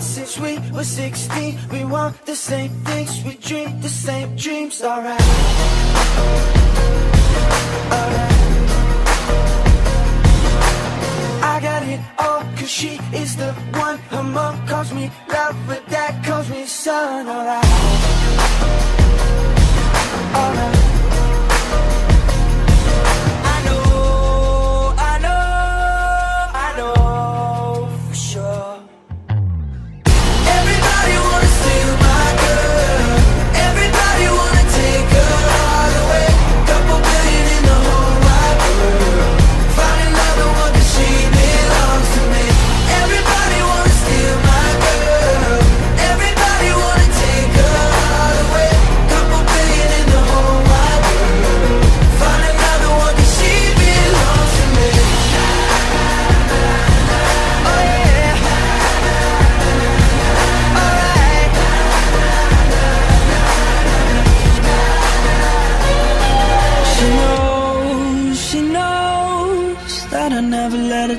seen since we were 16 We want the same things, we dream the same dreams, alright. Alright. I got it all cause she is the one. Her mom calls me love, but dad calls me son, alright.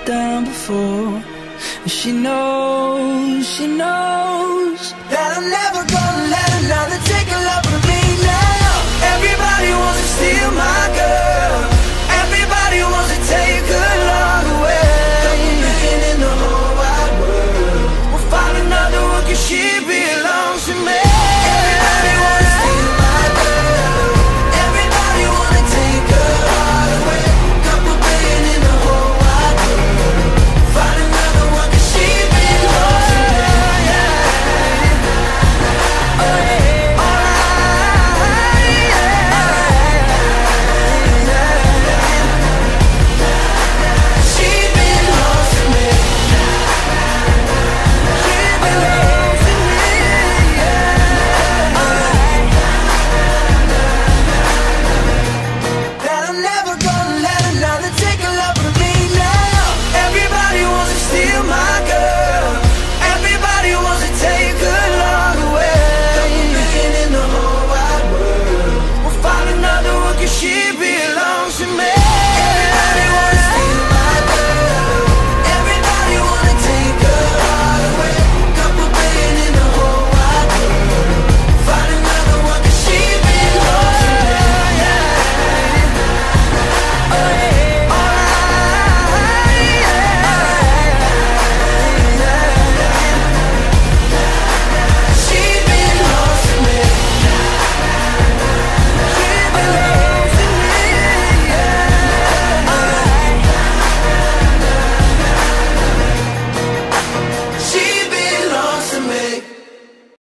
down before. And she knows, she knows That I'm never gonna let